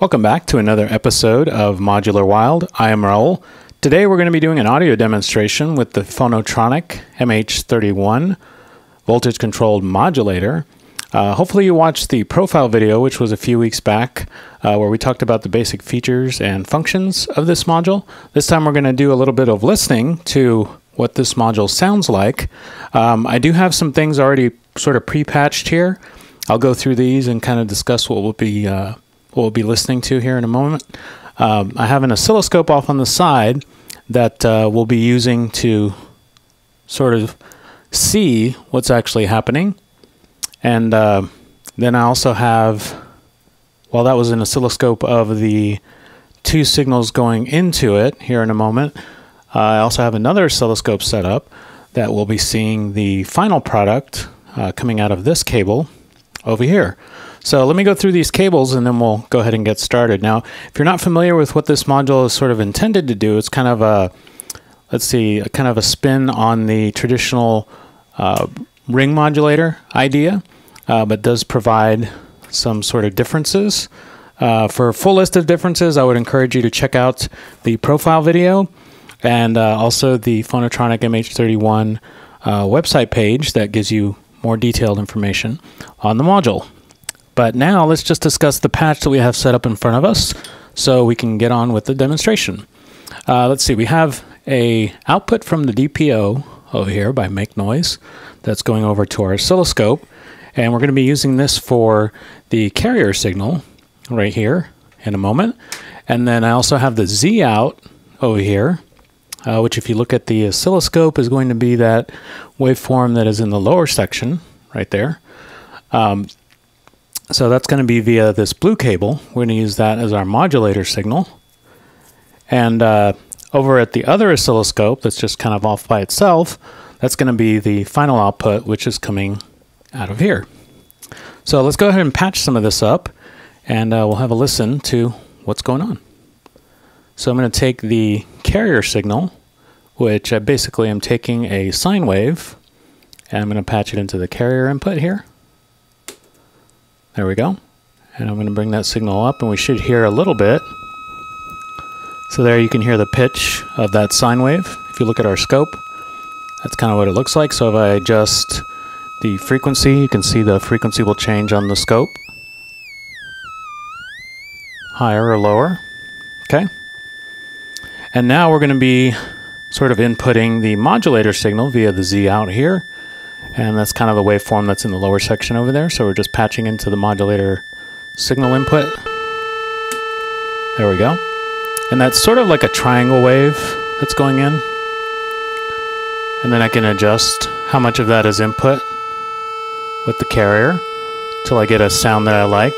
Welcome back to another episode of Modular Wild. I am Raul. Today we're going to be doing an audio demonstration with the Fonitronik MH31 voltage controlled modulator. Uh, hopefully you watched the profile video, which was a few weeks back, uh, where we talked about the basic features and functions of this module. This time we're going to do a little bit of listening to what this module sounds like. Um, I do have some things already sort of pre-patched here. I'll go through these and kind of discuss what we'll be uh, we'll be listening to here in a moment. Um, I have an oscilloscope off on the side that uh, we'll be using to sort of see what's actually happening. And uh, then I also have, well, that was an oscilloscope of the two signals going into it here in a moment. Uh, I also have another oscilloscope set up that will be seeing the final product uh, coming out of this cable over here. So let me go through these cables and then we'll go ahead and get started. Now, if you're not familiar with what this module is sort of intended to do, it's kind of a, let's see, kind of a spin on the traditional uh, ring modulator idea, uh, but does provide some sort of differences. Uh, for a full list of differences, I would encourage you to check out the profile video and uh, also the Fonitronik MH31 uh, website page that gives you more detailed information on the module. But now let's just discuss the patch that we have set up in front of us so we can get on with the demonstration. Uh, let's see, we have a output from the DPO over here by Make Noise that's going over to our oscilloscope. And we're going to be using this for the carrier signal right here in a moment. And then I also have the Z out over here, uh, which if you look at the oscilloscope is going to be that waveform that is in the lower section right there. Um, so that's going to be via this blue cable. We're going to use that as our modulator signal. And uh, over at the other oscilloscope that's just kind of off by itself, that's going to be the final output, which is coming out of here. So let's go ahead and patch some of this up, and uh, we'll have a listen to what's going on. So I'm going to take the carrier signal, which I basically am taking a sine wave, and I'm going to patch it into the carrier input here. There we go. And I'm going to bring that signal up and we should hear a little bit. So there you can hear the pitch of that sine wave. If you look at our scope, that's kind of what it looks like. So if I adjust the frequency, you can see the frequency will change on the scope. Higher or lower. Okay. And now we're going to be sort of inputting the modulator signal via the Z out here. And that's kind of the waveform that's in the lower section over there. So we're just patching into the modulator signal input. There we go. And that's sort of like a triangle wave that's going in. And then I can adjust how much of that is input with the carrier till I get a sound that I like.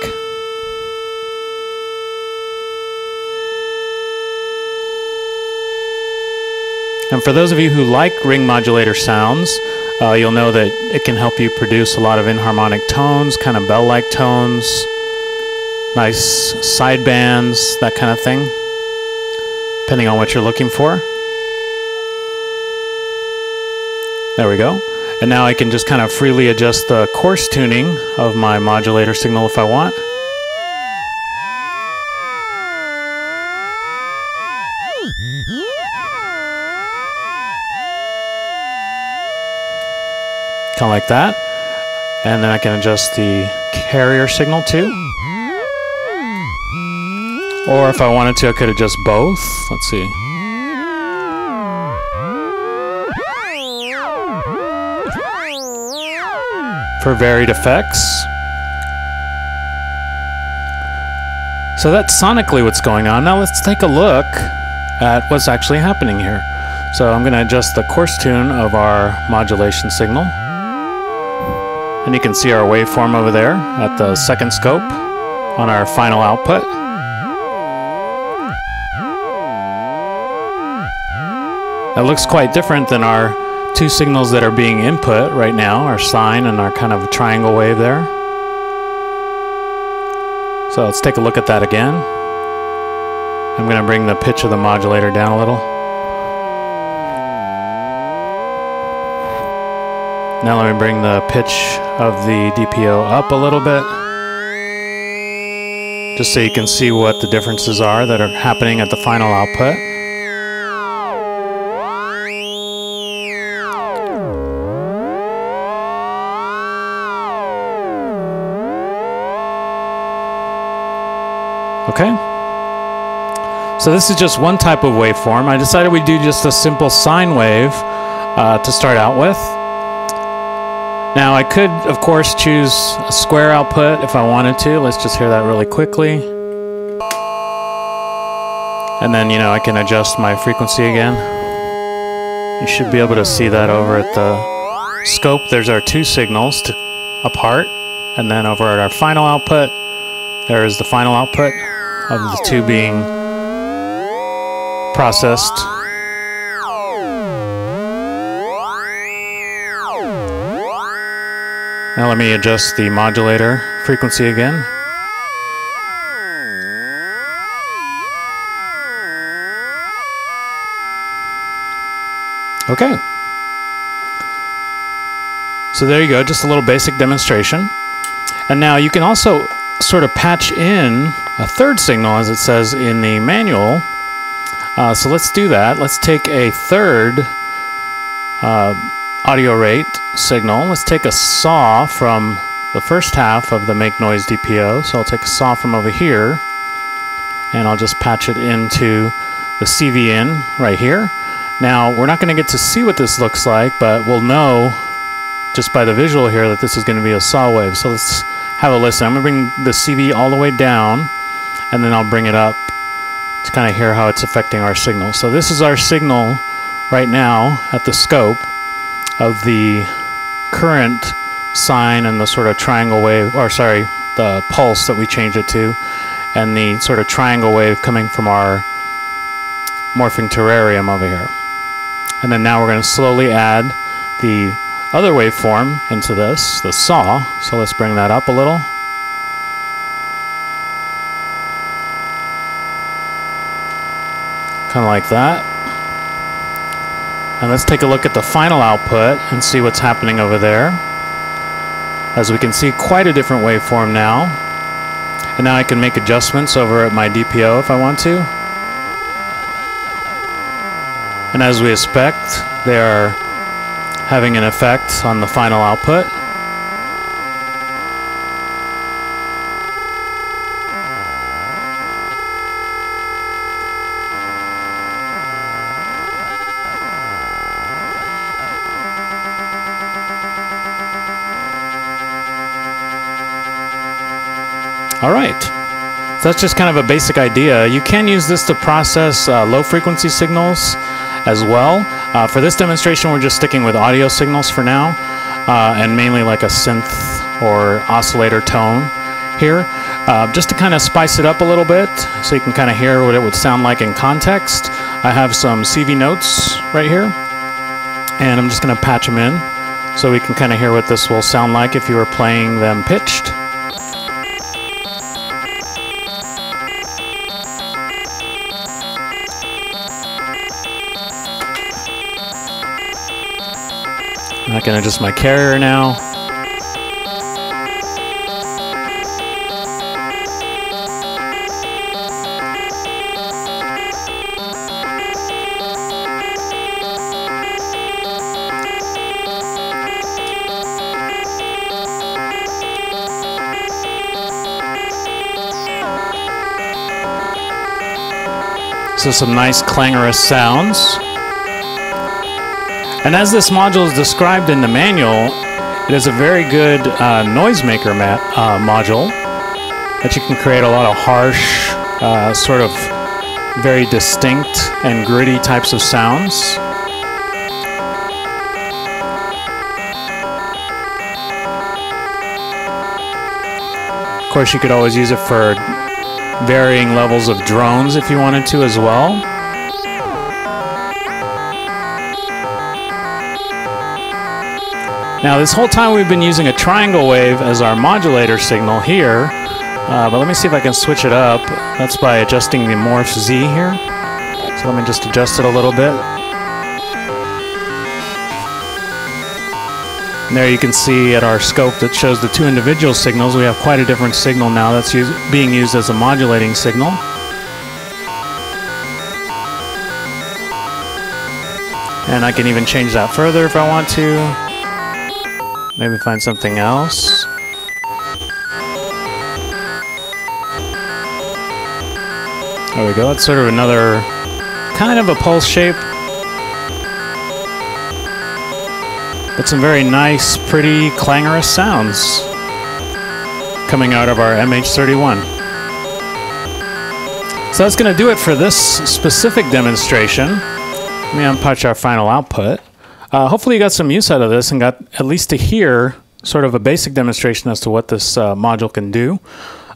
And for those of you who like ring modulator sounds, uh, you'll know that it can help you produce a lot of inharmonic tones, kind of bell-like tones, nice side bands, that kind of thing, depending on what you're looking for. There we go. And now I can just kind of freely adjust the coarse tuning of my modulator signal if I want. Kind of like that. And then I can adjust the carrier signal too. Or if I wanted to, I could adjust both. Let's see. For varied effects. So that's sonically what's going on. Now let's take a look at what's actually happening here. So I'm going to adjust the coarse tune of our modulation signal. And you can see our waveform over there at the second scope on our final output. That looks quite different than our two signals that are being input right now, our sine and our kind of triangle wave there. So let's take a look at that again. I'm going to bring the pitch of the modulator down a little. Now let me bring the pitch of the DPO up a little bit. just so you can see what the differences are that are happening at the final output. Okay. So this is just one type of waveform. I decided we'd do just a simple sine wave uh, to start out with. Now I could, of course, choose a square output if I wanted to. Let's just hear that really quickly. And then, you know, I can adjust my frequency again. You should be able to see that over at the scope. There's our two signals apart. And then over at our final output, there is the final output of the two being processed. Now let me adjust the modulator frequency again. Okay. So there you go, just a little basic demonstration. And now you can also sort of patch in a third signal as it says in the manual. Uh, so let's do that. Let's take a third uh, audio rate signal. Let's take a saw from the first half of the make noise DPO. So I'll take a saw from over here and I'll just patch it into the CV in right here. Now we're not going to get to see what this looks like, but we'll know just by the visual here that this is going to be a saw wave. So let's have a listen. I'm going to bring the CV all the way down and then I'll bring it up to kind of hear how it's affecting our signal. So this is our signal right now at the scope of the current sine and the sort of triangle wave, or sorry, the pulse that we changed it to, and the sort of triangle wave coming from our morphing terrarium over here. And then now we're going to slowly add the other waveform into this, the saw. So let's bring that up a little. Kind of like that. And let's take a look at the final output and see what's happening over there. As we can see, quite a different waveform now. And now I can make adjustments over at my DPO if I want to. And as we expect, they are having an effect on the final output. All right. So that's just kind of a basic idea. You can use this to process uh, low frequency signals as well. Uh, for this demonstration, we're just sticking with audio signals for now, uh, and mainly like a synth or oscillator tone here, uh, just to kind of spice it up a little bit so you can kind of hear what it would sound like in context. I have some CV notes right here, and I'm just going to patch them in so we can kind of hear what this will sound like if you were playing them pitched. I can adjust my carrier now. So some nice clangorous sounds. And as this module is described in the manual, it is a very good uh, noisemaker uh, module that you can create a lot of harsh, uh, sort of very distinct and gritty types of sounds. Of course, you could always use it for varying levels of drones if you wanted to as well. Now this whole time we've been using a triangle wave as our modulator signal here, uh, but let me see if I can switch it up. That's by adjusting the morph Z here. So let me just adjust it a little bit. And there you can see at our scope that shows the two individual signals. We have quite a different signal now that's being used as a modulating signal. And I can even change that further if I want to. Maybe find something else. There we go. That's sort of another kind of a pulse shape. But some very nice, pretty, clangorous sounds coming out of our MH31. So that's going to do it for this specific demonstration. Let me unpunch our final output. Uh, hopefully you got some use out of this and got at least to hear sort of a basic demonstration as to what this uh, module can do.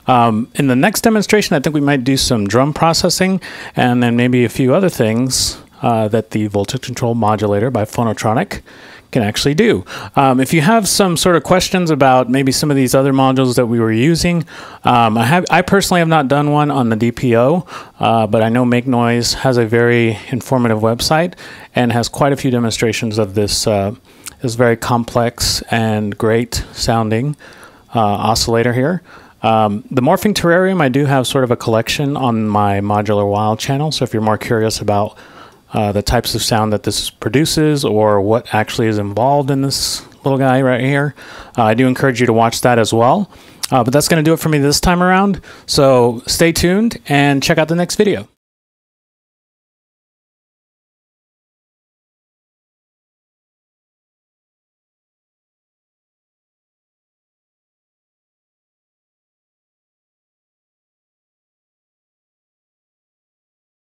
Um, in the next demonstration, I think we might do some drum processing and then maybe a few other things uh, that the voltage control modulator by Fonitronik can actually do. Um, if you have some sort of questions about maybe some of these other modules that we were using, um, I have I personally have not done one on the DPO, uh, but I know Make Noise has a very informative website and has quite a few demonstrations of this uh, this very complex and great sounding uh, oscillator here. Um, the Morphing Terrarium, I do have sort of a collection on my Modular Wild channel. So if you're more curious about uh, the types of sound that this produces or what actually is involved in this little guy right here, uh, I do encourage you to watch that as well. Uh, but that's going to do it for me this time around. So stay tuned and check out the next video.